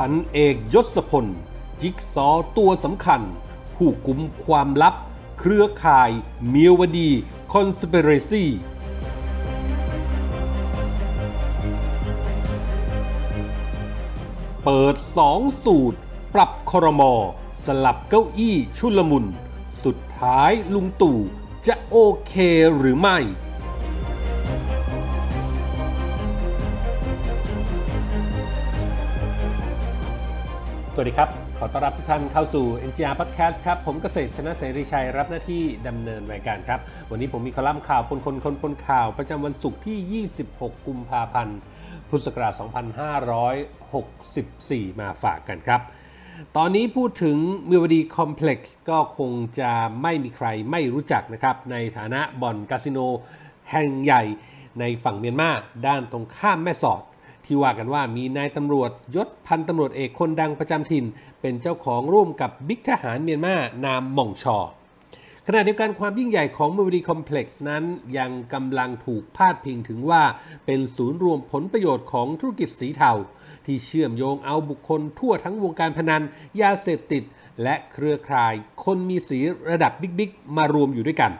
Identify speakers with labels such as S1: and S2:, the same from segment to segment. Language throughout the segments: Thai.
S1: พันเอกยศพล จิ๊กซอตัวสำคัญ ผู้กุมความลับ เครือข่ายเมียวดีคอนสเปเรซีเปิดสองสูตร ปรับครมอ สลับเก้าอี้ชุลมุน สุดท้ายลุงตู่จะโอเคหรือไม่ สวัสดีครับ ขอต้อนรับทุกท่านเข้าสู่ NGR Podcast ครับ ผมเกษตรชนะเสรีชัยรับหน้าที่ดำเนินรายการครับ วันนี้ผมมีคอลัมน์ข่าวปนคนคนปนข่าว ประจำวันศุกร์ที่ 26 กุมภาพันธ์ พุทธศักราช 2564 มาฝากกันครับ ตอนนี้พูดถึงมิวดีคอมเพล็กซ์ก็คงจะไม่มีใครไม่รู้จักนะครับ ในฐานะบ่อนคาสิโนแห่งใหญ่ในฝั่งเมียนมาด้านตรงข้ามแม่สอด ที่ว่ากันว่ามีนายตำรวจยศพันตำรวจเอกคนดังประจำถิ่น เป็นเจ้าของร่วมกับบิ๊กทหารเมียนมานามหม่องชอขณะเดียวกันความยิ่งใหญ่ของมูดีคอมเพล็กซ์นั้น ยังกำลังถูกพาดพิงถึงว่าเป็นศูนย์รวมผลประโยชน์ของธุรกิจสีเทา ที่เชื่อมโยงเอาบุคคลทั่วทั้งวงการพนัน ยาเสพติด และเครือข่าย คนมีสีระดับบิ๊กๆมารวมอยู่ด้วยกัน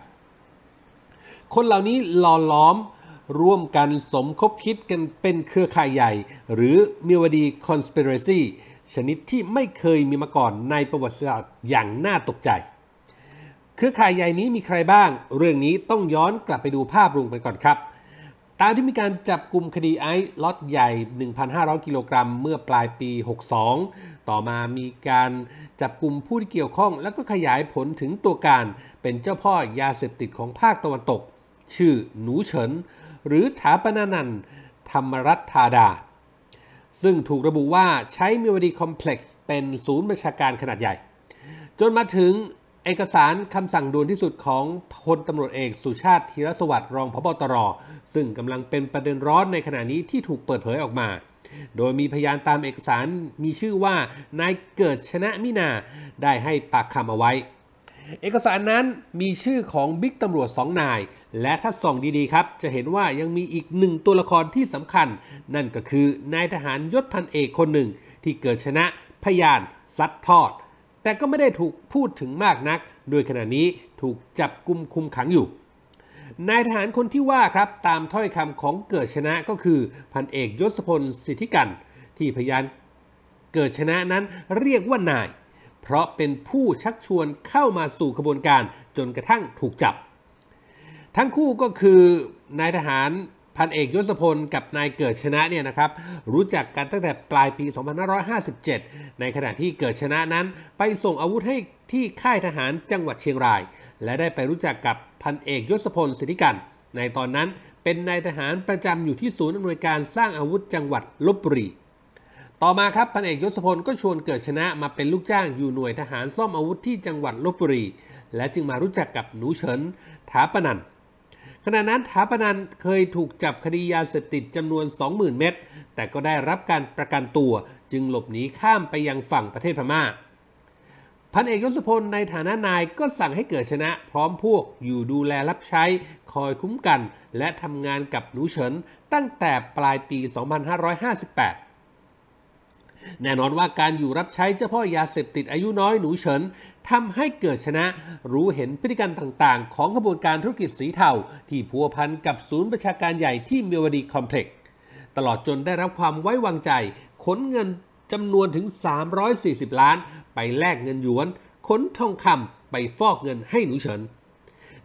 S1: คนเหล่านี้หล่อล้อม ร่วมกันสมคบคิดกันเป็นเครือข่ายใหญ่ หรือมิวดีคอน spiracy ชนิดที่ไม่เคยมีมาก่อนในประวัติศาสตร์อย่างน่าตกใจ เครือข่ายใหญ่นี้มีใครบ้าง เรื่องนี้ต้องย้อนกลับไปดูภาพรวมกันก่อนครับ ตามที่มีการจับกลุ่มคดีไอซ์ล็อตใหญ่ 1,500 กิโลกรัมเมื่อปลายปี 62 ต่อมามีการจับกลุ่มผู้ที่เกี่ยวข้อง แล้วก็ขยายผลถึงตัวการเป็นเจ้าพ่อยาเสพติดของภาคตะวันตก ชื่อหนูเฉิน หรือถาปนานันธรรมรัตธาดา ซึ่งถูกระบุว่าใช้มิวดีคอมเพล็กซ์เป็นศูนย์ประชาการขนาดใหญ่ จนมาถึงเอกสารคำสั่งด่วนที่สุดของพลตำรวจเอกสุชาติธีรสวัสดิ์รองพบตร ซึ่งกำลังเป็นประเด็นร้อนในขณะนี้ที่ถูกเปิดเผยออกมา โดยมีพยานตามเอกสารมีชื่อว่านายเกิดชนะมินาได้ให้ปากคำเอาไว้ เอกสารนั้นมีชื่อของบิ๊กตำรวจสองนาย และถ้าส่องดีๆครับ จะเห็นว่ายังมีอีกหนึ่งตัวละครที่สำคัญ นั่นก็คือนายทหารยศพันเอกคนหนึ่ง ที่เกิดชนะพยานซัดทอด แต่ก็ไม่ได้ถูกพูดถึงมากนัก โดยขณะนี้ถูกจับกุมคุมขังอยู่นายทหารคนที่ว่าครับตามถ้อยคำของเกิดชนะก็คือพันเอกยศพลสิทธิกัน ที่พยานเกิดชนะนั้นเรียกว่านาย เพราะเป็นผู้ชักชวนเข้ามาสู่ขบวนการจนกระทั่งถูกจับ ทั้งคู่ก็คือนายทหารพันเอกยศพลกับนายเกิดชนะเนี่ยนะครับรู้จักกันตั้งแต่ปลายปี 2557 ในขณะที่เกิดชนะนั้นไปส่งอาวุธให้ที่ค่ายทหารจังหวัดเชียงราย และได้ไปรู้จักกับพันเอกยศพลสิทธิกัน ในตอนนั้นเป็นนายทหารประจำอยู่ที่ศูนย์อำนวยการสร้างอาวุธจังหวัดลบบุรี ต่อมาครับพันเอกยศพลก็ชวนเกิดชนะมาเป็นลูกจ้างอยู่หน่วยทหารซ่อมอาวุธที่จังหวัดลบบุรี และจึงมารู้จักกับหนูเฉินถาปนันขณะนั้นถาปนันเคยถูกจับคดียาเสพติดจำนวน 20,000 เม็ดแต่ก็ได้รับการประกันตัวจึงหลบหนีข้ามไปยังฝั่งประเทศพม่า พันเอกยศพลในฐานะนายก็สั่งให้เกิดชนะ พร้อมพวกอยู่ดูแลรับใช้คอยคุ้มกัน และทำงานกับหนูเฉินตั้งแต่ปลายปี 2558 แน่นอนว่าการอยู่รับใช้เจ้าพ่อยาเสพติดอายุน้อยหนูเฉินทำให้เกิดชนะรู้เห็นพฤติกรรมต่างๆ ของขบวนการธุรกิจสีเทาที่พัวพันกับศูนย์ประชาการใหญ่ที่เมียวดีคอมเพล็กซ์ตลอดจนได้รับความไว้วางใจ ขนเงินจำนวนถึง 340 ล้าน ไปแลกเงินหยวน ขนทองคำไปฟอกเงินให้หนูเฉิน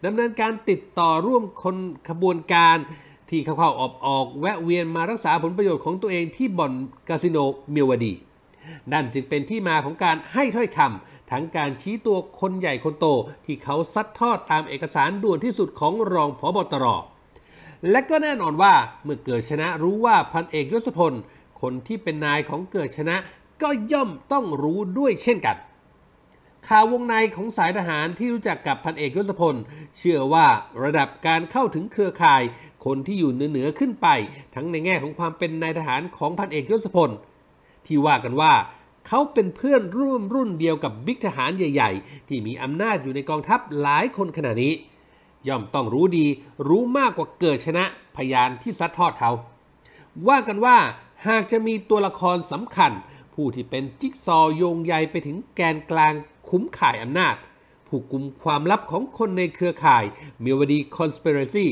S1: ดำเนินการติดต่อร่วมคนขบวนการ ที่เข้าๆออกออกแวะเวียนมารักษาผลประโยชน์ของตัวเองที่บ่อนคาสิโนเมียวดี นั่นจึงเป็นที่มาของการให้ถ้อยคำทั้งการชี้ตัวคนใหญ่คนโตที่เขาซัดทอดตามเอกสารด่วนที่สุดของรองพบตร และก็แน่นอนว่าเมื่อเกิดชนะรู้ว่าพันเอกยศพล คนที่เป็นนายของเกิดชนะก็ย่อมต้องรู้ด้วยเช่นกัน ข่าววงในของสายทหารที่รู้จักกับพันเอกยศพล เชื่อว่าระดับการเข้าถึงเครือข่าย คนที่อยู่เหนือขึ้นไป ทั้งในแง่ของความเป็นนายทหารของพันเอกยศพล ที่ว่ากันว่าเขาเป็นเพื่อนร่วมรุ่นเดียวกับบิ๊กทหารใหญ่ ๆ ที่มีอำนาจอยู่ในกองทัพหลายคนขณะนี้ ย่อมต้องรู้ดีรู้มากกว่าเกิดชนะพยานที่ซัดทอดเขา ว่ากันว่าหากจะมีตัวละครสำคัญ ผู้ที่เป็นจิ๊กซอว์โยงใยไปถึงแกนกลาง คุ้มข่ายอำนาจ ผู้กุมความลับของคนในเครือข่ายมิวดีคอน spiracy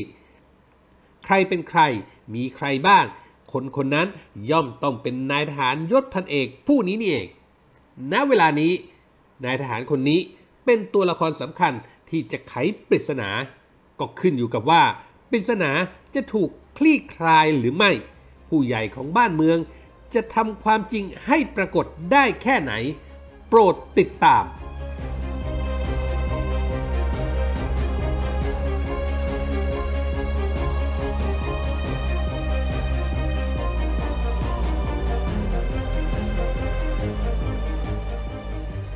S1: ใครเป็นใคร มีใครบ้าง คนคนนั้นย่อมต้องเป็นนายทหารยศพันเอกผู้นี้นี่เอง ณ เวลานี้ นายทหารคนนี้เป็นตัวละครสำคัญที่จะไขปริศนา ก็ขึ้นอยู่กับว่า ปริศนาจะถูกคลี่คลายหรือไม่ ผู้ใหญ่ของบ้านเมืองจะทำความจริงให้ปรากฏได้แค่ไหน โปรดติดตาม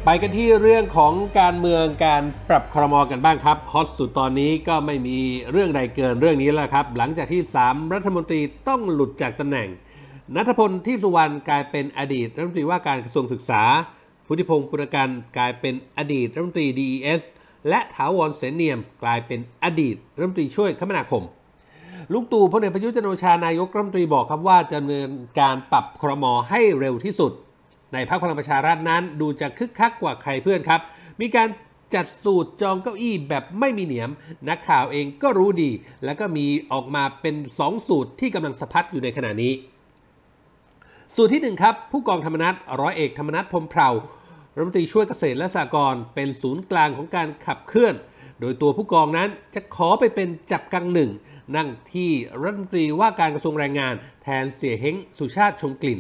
S1: ไปกันที่เรื่องของการเมืองการปรับครมอกันบ้างครับฮอตสุดตอนนี้ก็ไม่มีเรื่องใดเกินเรื่องนี้แล้วครับ หลังจากที่ 3 รัฐมนตรีต้องหลุดจากตำแหน่งนัทพลที่สุวรรณกลายเป็นอดีตรัฐมนตรีว่าการกระทรวงศึกษา พุทธิพงศ์ปุรกันกลายเป็นอดีตรัฐมนตรี DES และถาวรเสนเนียม กลายเป็นอดีตรัฐมนตรีช่วยคมนาคมลุงตู่พลเอกประยุทธ์จันโอชานายกรัฐมนตรีบอกครับว่าจะดำเนินการปรับครมอให้เร็วที่สุด ในพรรคพลังประชารัฐนั้น ดูจะคึกคักกว่าใครเพื่อนครับ มีการจัดสูตรจองเก้าอี้แบบไม่มีเหนียม นักข่าวเองก็รู้ดี แล้วก็มีออกมาเป็น2สูตรที่กำลังสะพัดอยู่ในขณะนี้ สูตรที่ 1 ครับ ผู้กองธรรมนัฐร้อยเอกธรรมนัฐพรมเผ่ารัฐมนตรีช่วยเกษตรและสหกรณ์เป็นศูนย์กลางของการขับเคลื่อน โดยตัวผู้กองนั้นจะขอไปเป็นจับกังหนึ่ง นั่งที่รัฐมนตรีว่าการกระทรวงแรงงาน แทนเสียเฮงสุชาติชมกลิ่น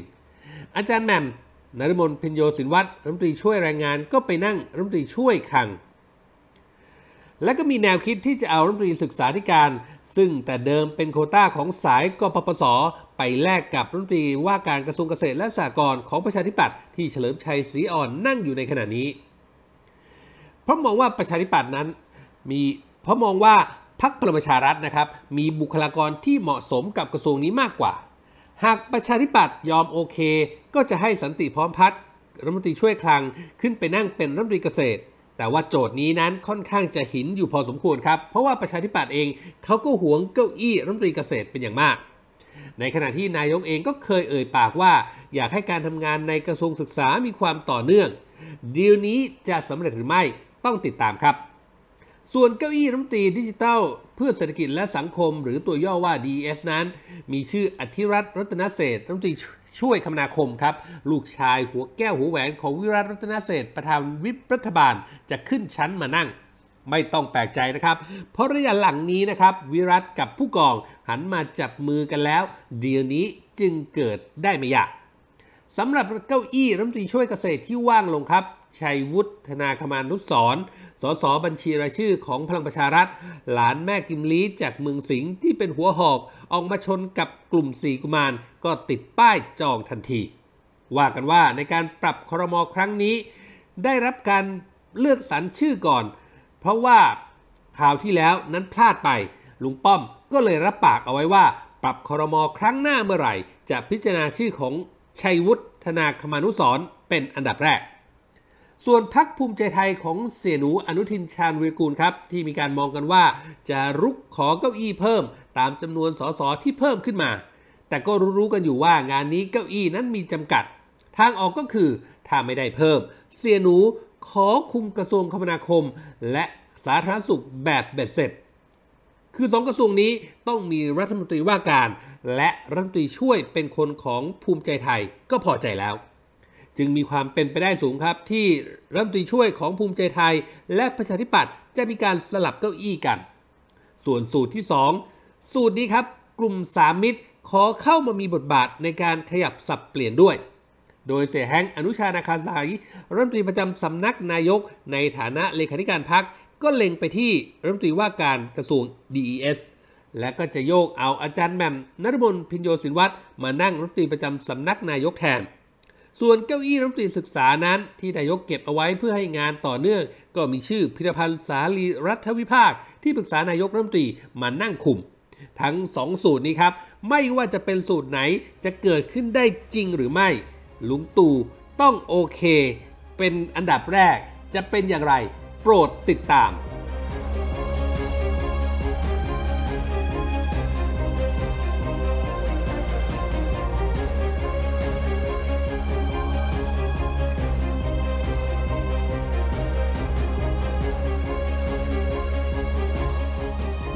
S1: อาจารย์แหม่ม นรมนพิญโยสินวัตรรัฐมนตรีช่วยแรงงานก็ไปนั่งรัฐมนตรีช่วยคลัง และก็มีแนวคิดที่จะเอารัฐมนตรีศึกษาธิการ ซึ่งแต่เดิมเป็นโคต้าของสายกปปส ไปแลกกับรัฐมนตรีว่าการกระทรวงเกษตรและสหกรณ์ของประชาธิปัตย์ที่เฉลิมชัยศรีอ่อนนั่งอยู่ในขณะนี้ เพราะมองว่าประชาธิปัตย์นั้นมีเพราะมองว่าพรรคพลังประชารัฐนะครับ มีบุคลากรที่เหมาะสมกับกระทรวงนี้มากกว่า หากประชาธิปัตย์ยอมโอเค ก็จะให้สันติพร้อมพัฒน์รัฐมนตรีช่วยคลังขึ้นไปนั่งเป็นรัฐมนตรีเกษตร แต่ว่าโจทย์นี้นั้นค่อนข้างจะหินอยู่พอสมควรครับ เพราะว่าประชาธิปัตย์เองเขาก็หวงเก้าอี้รัฐมนตรีเกษตรเป็นอย่างมาก ในขณะที่นายกเองก็เคยเอ่ยปากว่า อยากให้การทำงานในกระทรวงศึกษามีความต่อเนื่องดีลนี้จะสำเร็จหรือไม่ต้องติดตามครับ ส่วนเก้าอี้รัฐมนตรีดิจิทัล เพื่อเศรษฐกิจและสังคม หรือตัวย่อว่า DS นั้น มีชื่ออธิรัตน์รัตนเศษรัฐมนตรีช่วยคมนาคมครับ ลูกชายหัวแก้วหัวแหวนของวิรัตรัตนเศษประธานวิปรัฐบาลจะขึ้นชั้นมานั่ง ไม่ต้องแปลกใจนะครับ เพราะระยะหลังนี้นะครับ วิรัตกับผู้กองหันมาจับมือกันแล้ว เดี๋ยวนี้จึงเกิดได้ไม่ยากสำหรับเก้าอี้รัฐมนตรีช่วยเกษตรที่ว่างลงครับ ชัยวุฒนาคมานุสรสสบัญชีรายชื่อของพลังประชารัฐ หลานแม่กิมลีจากเมืองสิงห์ที่เป็นหัวหอกออกมาชนกับกลุ่มสีกุมารก็ติดป้ายจองทันที ว่ากันว่าในการปรับครมครั้งนี้ ได้รับการเลือกสรรชื่อก่อน เพราะว่าข่าวที่แล้วนั้นพลาดไป ลุงป้อมก็เลยรับปากเอาไว้ว่า ปรับคอรมอครั้งหน้าเมื่อไหร่ จะพิจารณาชื่อของชัยวุฒธนาคมานุสรเป็นอันดับแรก ส่วนพักภูมิใจไทยของเสียหนูอนุทินชาญวิกูลครับ ที่มีการมองกันว่า จะรุกขอเก้าอี้เพิ่ม ตามจำนวนสสที่เพิ่มขึ้นมา แต่ก็รู้ๆกันอยู่ว่างานนี้เก้าอี้นั้นมีจำกัด ทางออกก็คือถ้าไม่ได้เพิ่ม เสียหนูขอคุมกระทรวงคมนาคม และสาธารณสุขแบบเบ็ดเสร็จ คือสองกระทรวงนี้ต้องมีรัฐมนตรีว่าการ และรัฐมนตรีช่วยเป็นคนของภูมิใจไทยก็พอใจแล้ว จึงมีความเป็นไปได้สูงครับที่รัฐมนตรีช่วยของภูมิใจไทย และประชาธิปัตย์จะมีการสลับเก้าอี้กัน ส่วนสูตรที่ 2 สูตรนี้ครับ กลุ่มสามมิตรขอเข้ามามีบทบาทในการขยับสับเปลี่ยนด้วย โดยเสียแฮงอนุชานาคาสายรัฐมนตรีประจำสำนักนายก ในฐานะเลขาธิการพักก็เล็งไปที่รัฐมนตรีว่าการกระทรวง DES และก็จะโยกเอาอาจารย์แมมนรมนพินโยสินวัตรมานั่งรัฐมนตรีประจำสำนักนายกแทน ส่วนเก้าอี้รัฐมนตรีศึกษานั้น ที่นายกเก็บเอาไว้เพื่อให้งานต่อเนื่อง ก็มีชื่อพิรพันธ์สาลีรัฐวิภาค ที่ปรึกษานายกรัฐมนตรีมานั่งคุม ทั้งสองสูตรนี้ครับ ไม่ว่าจะเป็นสูตรไหนจะเกิดขึ้นได้จริงหรือไม่ ลุงตู่ต้องโอเค เป็นอันดับแรกจะเป็นอย่างไร โปรดติดตาม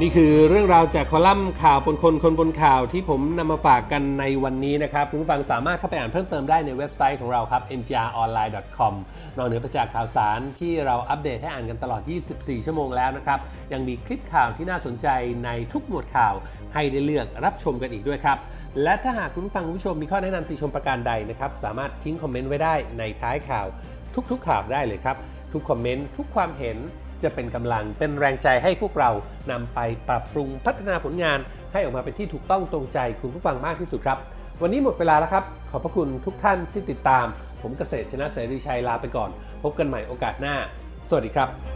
S1: นี่คือเรื่องราวจากคอลัมน์ข่าวบนคนคนบนข่าวที่ผมนำมาฝากกันในวันนี้นะครับคุณผู้ฟังสามารถเข้าไปอ่านเพิ่มเติมได้ในเว็บไซต์ของเราครับ mgronline.com นอกเหนือไปจากข่าวสารที่เราอัปเดตให้อ่านกันตลอด 24 ชั่วโมงแล้วนะครับ ยังมีคลิปข่าวที่น่าสนใจในทุกหมวดข่าวให้ได้เลือกรับชมกันอีกด้วยครับ และถ้าหากคุณผู้ฟังคุณผู้ชมมีข้อแนะนำติชมประการใดนะครับสามารถทิ้งคอมเมนต์ไว้ได้ในท้ายข่าวทุกๆข่าวได้เลยครับทุกคอมเมนต์ทุกความเห็น จะเป็นกำลังเป็นแรงใจให้พวกเรานำไปปรับปรุงพัฒนาผลงาน ให้ออกมาเป็นที่ถูกต้องตรงใจคุณผู้ฟังมากที่สุดครับ วันนี้หมดเวลาแล้วครับ ขอบพระคุณทุกท่านที่ติดตาม ผมเกษตรชนะเสรีชัยลาไปก่อน พบกันใหม่โอกาสหน้า สวัสดีครับ